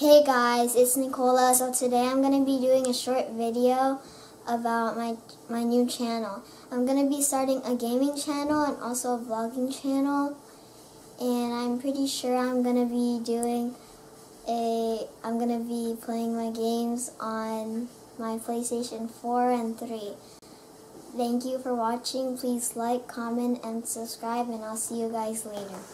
Hey guys, it's Nicola. So today I'm going to be doing a short video about my my new channel. I'm going to be starting a gaming channel and also a vlogging channel. And I'm pretty sure I'm going to be doing a I'm going to be playing my games on my PlayStation 4 and 3. Thank you for watching. Please like, comment, and subscribe, and I'll see you guys later.